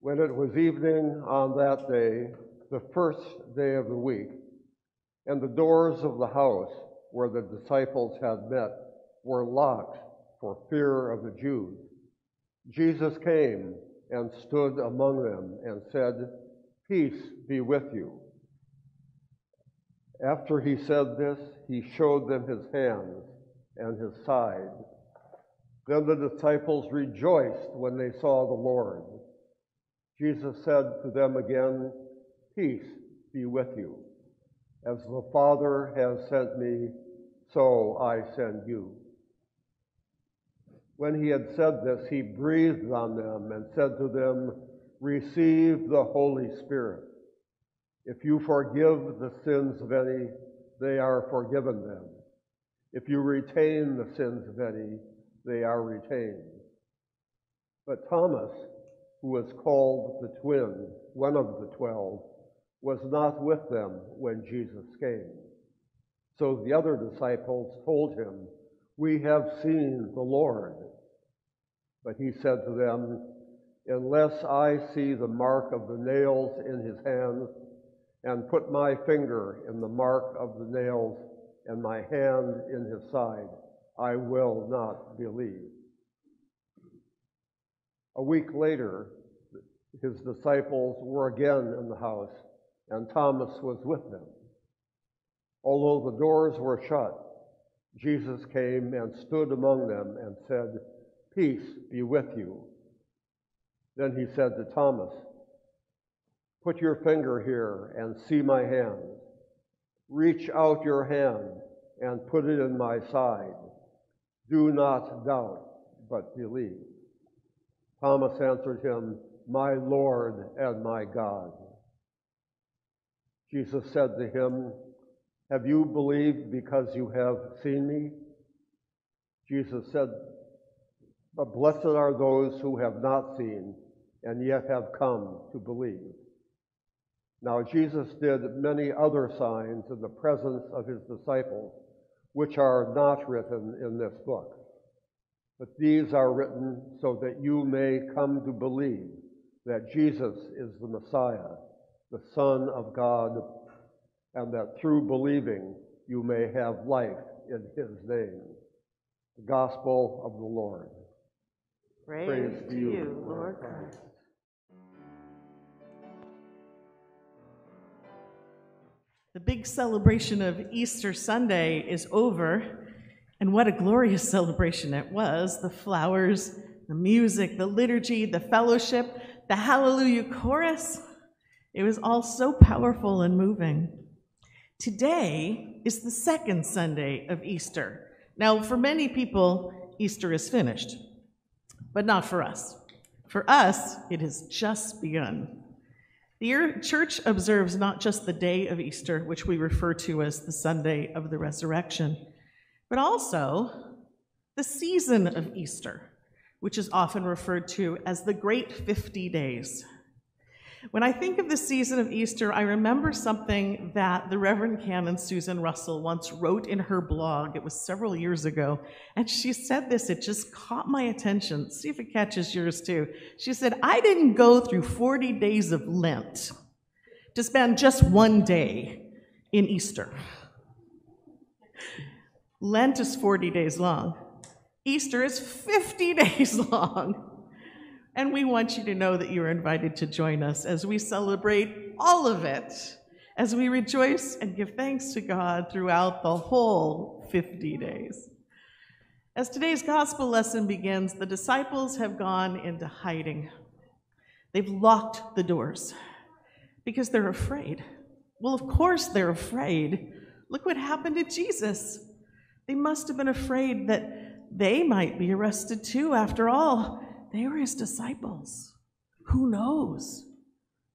When it was evening on that day, the first day of the week, and the doors of the house where the disciples had met were locked for fear of the Jews, Jesus came and stood among them and said, Peace be with you. After he said this, he showed them his hands and his side. Then the disciples rejoiced when they saw the Lord. Jesus said to them again, Peace be with you. As the Father has sent me, so I send you. When he had said this, he breathed on them and said to them, Receive the Holy Spirit. If you forgive the sins of any, they are forgiven them. If you retain the sins of any, they are retained. But Thomas, who was called the twin, one of the twelve, was not with them when Jesus came. So the other disciples told him, We have seen the Lord. But he said to them, Unless I see the mark of the nails in his hands, and put my finger in the mark of the nails, and my hand in his side, I will not believe. A week later, his disciples were again in the house, and Thomas was with them. Although the doors were shut, Jesus came and stood among them and said, Peace be with you. Then he said to Thomas, Put your finger here and see my hand. Reach out your hand and put it in my side. Do not doubt, but believe. Thomas answered him, My Lord and my God. Jesus said to him, Have you believed because you have seen me? Jesus said, But blessed are those who have not seen and yet have come to believe. Now, Jesus did many other signs in the presence of his disciples, which are not written in this book. But these are written so that you may come to believe that Jesus is the Messiah, the Son of God, and that through believing you may have life in his name. The Gospel of the Lord. Praise, Praise to you, Lord Christ. The big celebration of Easter Sunday is over, and what a glorious celebration it was. The flowers, the music, the liturgy, the fellowship, the Hallelujah chorus. It was all so powerful and moving. Today is the second Sunday of Easter. Now, for many people, Easter is finished, but not for us. For us, it has just begun. The church observes not just the day of Easter, which we refer to as the Sunday of the resurrection, but also the season of Easter, which is often referred to as the Great 50 Days. When I think of the season of Easter, I remember something that the Reverend Canon Susan Russell once wrote in her blog. It was several years ago. And she said this, it just caught my attention. See if it catches yours too. She said, I didn't go through 40 days of Lent to spend just one day in Easter. Lent is 40 days long. Easter is 50 days long. And we want you to know that you are invited to join us as we celebrate all of it, as we rejoice and give thanks to God throughout the whole 50 days. As today's gospel lesson begins, the disciples have gone into hiding. They've locked the doors because they're afraid. Well, of course they're afraid. Look what happened to Jesus. They must have been afraid that they might be arrested too. After all, they were his disciples. Who knows?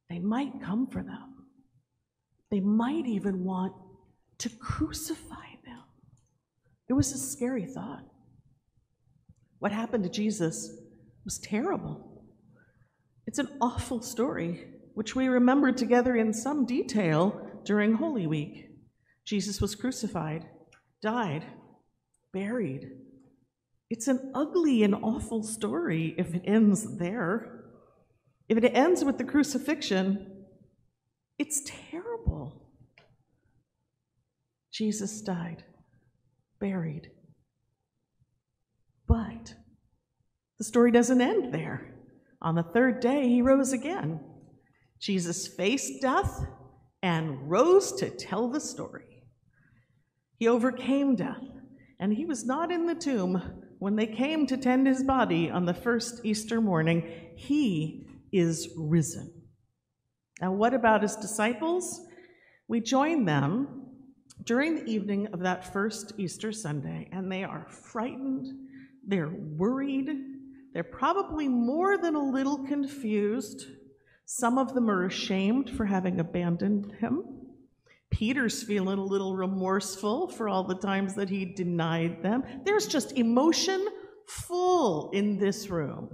They might come for them. They might even want to crucify them. It was a scary thought. What happened to Jesus was terrible. It's an awful story, which we remember together in some detail during Holy Week. Jesus was crucified, died, buried, it's an ugly and awful story if it ends there. If it ends with the crucifixion, it's terrible. Jesus died, buried. But the story doesn't end there. On the third day, he rose again. Jesus faced death and rose to tell the story. He overcame death, and he was not in the tomb when they came to tend his body on the first Easter morning. He is risen. Now, what about his disciples? We join them during the evening of that first Easter Sunday, and they are frightened, they're worried, they're probably more than a little confused. Some of them are ashamed for having abandoned him. Peter's feeling a little remorseful for all the times that he denied them. There's just emotion full in this room.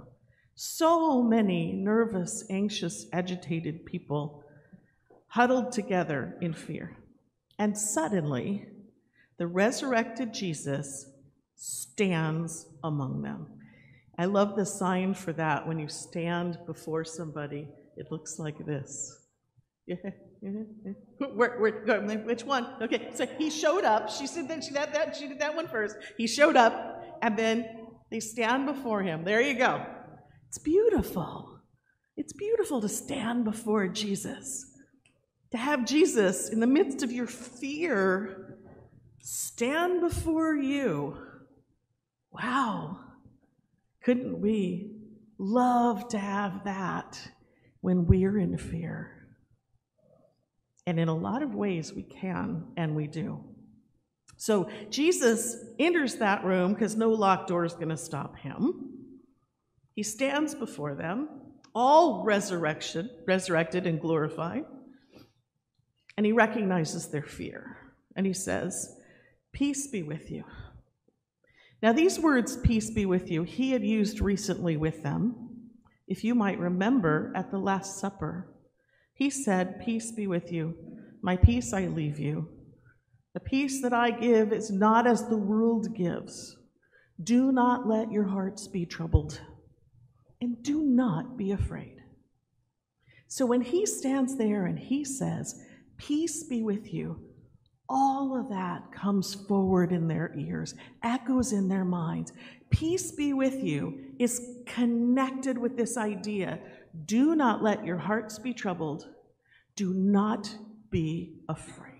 So many nervous, anxious, agitated people huddled together in fear. And suddenly, the resurrected Jesus stands among them. I love the sign for that when you stand before somebody, it looks like this. Yeah. Mm-hmm, mm-hmm. Where, where, which one? Okay, so he showed up. She said that she, that, that, she did that one first. He showed up, and then they stand before him. There you go. It's beautiful. It's beautiful to stand before Jesus, to have Jesus in the midst of your fear stand before you. Wow. Couldn't we love to have that when we're in fear? And in a lot of ways, we can and we do. So Jesus enters that room because no locked door is going to stop him. He stands before them, all resurrection, resurrected and glorified, and he recognizes their fear. And he says, Peace be with you. Now, these words, peace be with you, he had used recently with them. If you might remember at the Last Supper, he said, Peace be with you. My peace I leave you. The peace that I give is not as the world gives. Do not let your hearts be troubled and do not be afraid. So when he stands there and he says, Peace be with you, all of that comes forward in their ears, echoes in their minds. Peace be with you is connected with this idea do not let your hearts be troubled, do not be afraid.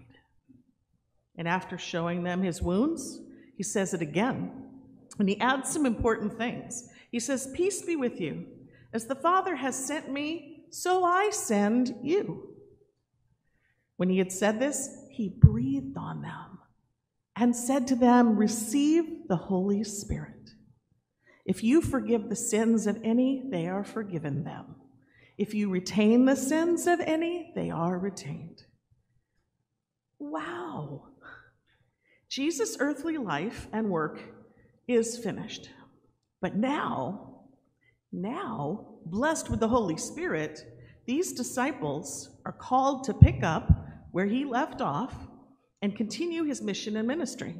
And after showing them his wounds, he says it again. And he adds some important things. He says, Peace be with you. As the Father has sent me, so I send you. When he had said this, he breathed and said to them, Receive the Holy Spirit. If you forgive the sins of any, they are forgiven them. If you retain the sins of any, they are retained. Wow. Jesus' earthly life and work is finished. But now, now, blessed with the Holy Spirit, these disciples are called to pick up where he left off and continue his mission and ministry.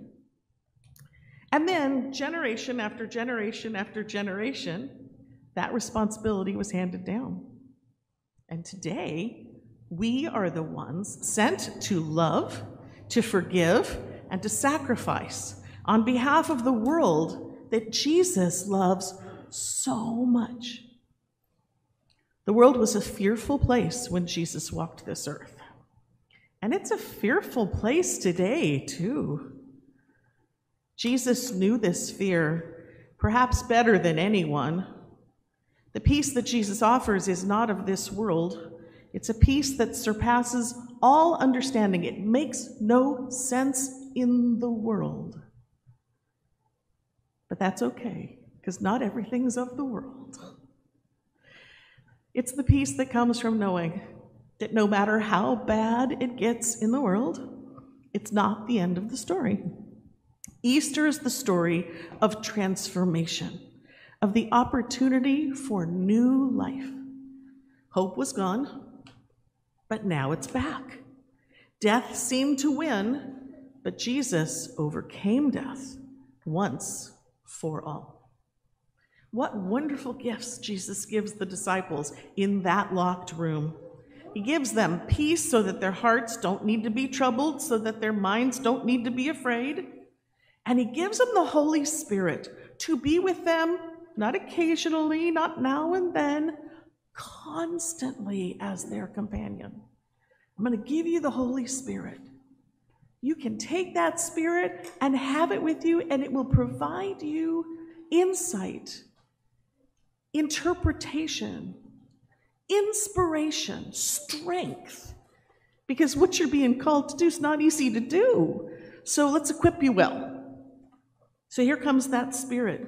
And then, generation after generation after generation, that responsibility was handed down. And today, we are the ones sent to love, to forgive, and to sacrifice on behalf of the world that Jesus loves so much. The world was a fearful place when Jesus walked this earth. And it's a fearful place today, too. Jesus knew this fear perhaps better than anyone. The peace that Jesus offers is not of this world, it's a peace that surpasses all understanding. It makes no sense in the world. But that's okay, because not everything's of the world. It's the peace that comes from knowing that no matter how bad it gets in the world, it's not the end of the story. Easter is the story of transformation, of the opportunity for new life. Hope was gone, but now it's back. Death seemed to win, but Jesus overcame death once for all. What wonderful gifts Jesus gives the disciples in that locked room. He gives them peace so that their hearts don't need to be troubled, so that their minds don't need to be afraid. And He gives them the Holy Spirit to be with them, not occasionally, not now and then, constantly as their companion. I'm going to give you the Holy Spirit. You can take that Spirit and have it with you, and it will provide you insight, interpretation, inspiration, strength. Because what you're being called to do is not easy to do. So let's equip you well. So here comes that Spirit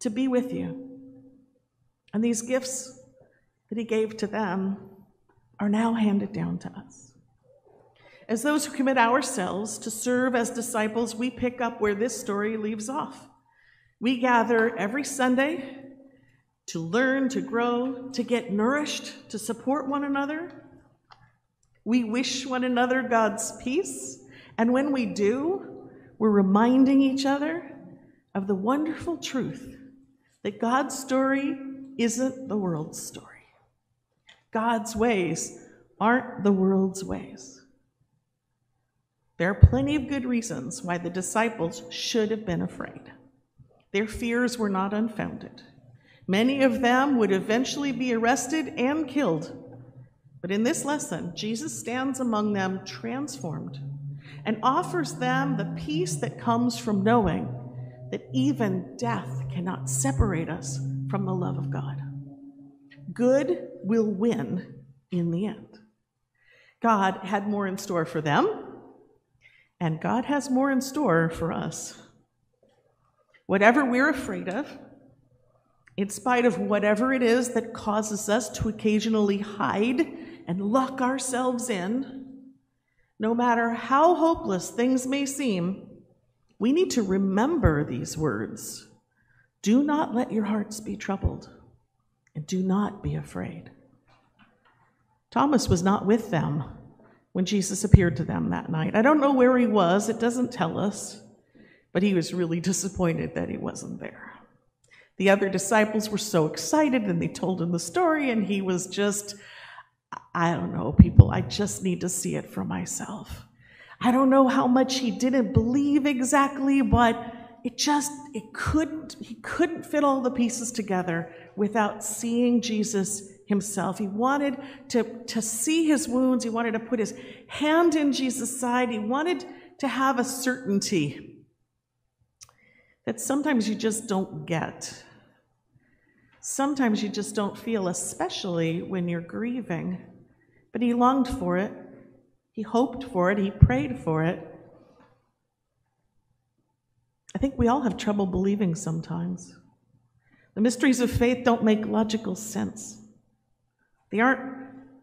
to be with you. And these gifts that He gave to them are now handed down to us. As those who commit ourselves to serve as disciples, we pick up where this story leaves off. We gather every Sunday to learn, to grow, to get nourished, to support one another. We wish one another God's peace. And when we do, we're reminding each other of the wonderful truth that God's story isn't the world's story. God's ways aren't the world's ways. There are plenty of good reasons why the disciples should have been afraid. Their fears were not unfounded. Many of them would eventually be arrested and killed. But in this lesson, Jesus stands among them transformed and offers them the peace that comes from knowing that even death cannot separate us from the love of God. Good will win in the end. God had more in store for them, and God has more in store for us. Whatever we're afraid of, in spite of whatever it is that causes us to occasionally hide and lock ourselves in, no matter how hopeless things may seem, we need to remember these words Do not let your hearts be troubled, and do not be afraid. Thomas was not with them when Jesus appeared to them that night. I don't know where he was, it doesn't tell us, but he was really disappointed that he wasn't there. The other disciples were so excited and they told him the story, and he was just, I don't know, people, I just need to see it for myself. I don't know how much he didn't believe exactly, but it just it couldn't he couldn't fit all the pieces together without seeing Jesus himself. He wanted to, to see his wounds, he wanted to put his hand in Jesus' side, he wanted to have a certainty that sometimes you just don't get. Sometimes you just don't feel, especially when you're grieving. But he longed for it, he hoped for it, he prayed for it. I think we all have trouble believing sometimes. The mysteries of faith don't make logical sense, they aren't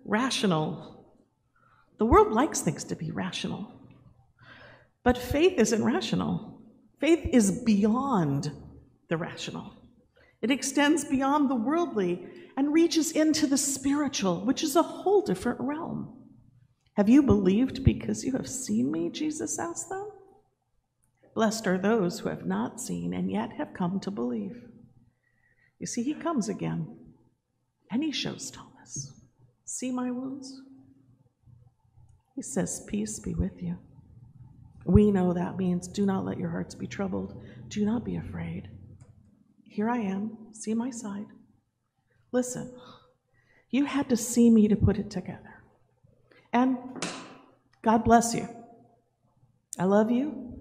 rational. The world likes things to be rational. But faith isn't rational. Faith is beyond the rational. It extends beyond the worldly and reaches into the spiritual, which is a whole different realm. Have you believed because you have seen me? Jesus asked them. Blessed are those who have not seen and yet have come to believe. You see, he comes again and he shows Thomas, See my wounds? He says, Peace be with you. We know that means do not let your hearts be troubled, do not be afraid. Here I am. See my side. Listen, you had to see me to put it together. And God bless you. I love you.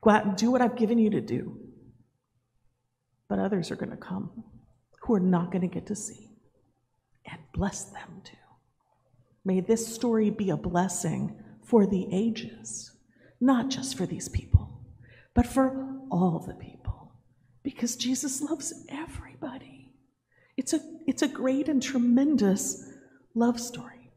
Go out and do what I've given you to do. But others are going to come who are not going to get to see. And bless them too. May this story be a blessing for the ages, not just for these people, but for all the people because Jesus loves everybody. It's a, it's a great and tremendous love story.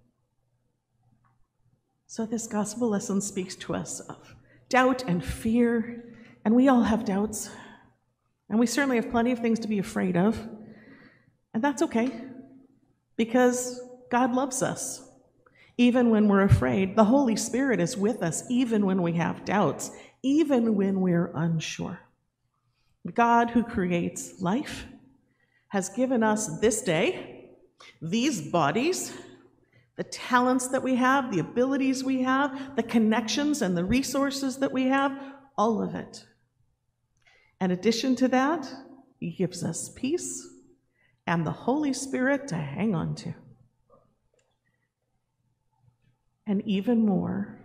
So, this gospel lesson speaks to us of doubt and fear, and we all have doubts, and we certainly have plenty of things to be afraid of, and that's okay because God loves us. Even when we're afraid, the Holy Spirit is with us, even when we have doubts, even when we're unsure. God who creates life has given us this day, these bodies, the talents that we have, the abilities we have, the connections and the resources that we have, all of it. In addition to that, He gives us peace and the Holy Spirit to hang on to. And even more,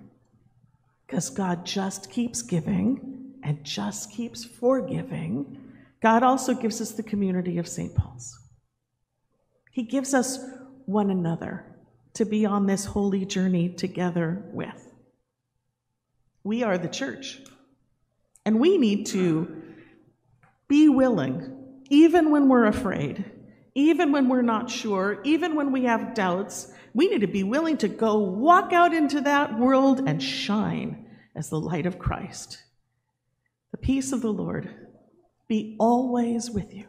because God just keeps giving and just keeps forgiving, God also gives us the community of St. Paul's. He gives us one another to be on this holy journey together with. We are the church, and we need to be willing, even when we're afraid, even when we're not sure, even when we have doubts, we need to be willing to go walk out into that world and shine as the light of Christ. The peace of the Lord be always with you.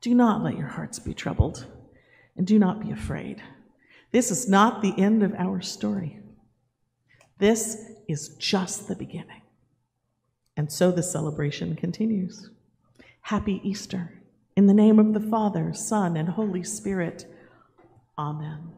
Do not let your hearts be troubled, and do not be afraid. This is not the end of our story. This is just the beginning. And so the celebration continues. Happy Easter. In the name of the Father, Son, and Holy Spirit. Amen.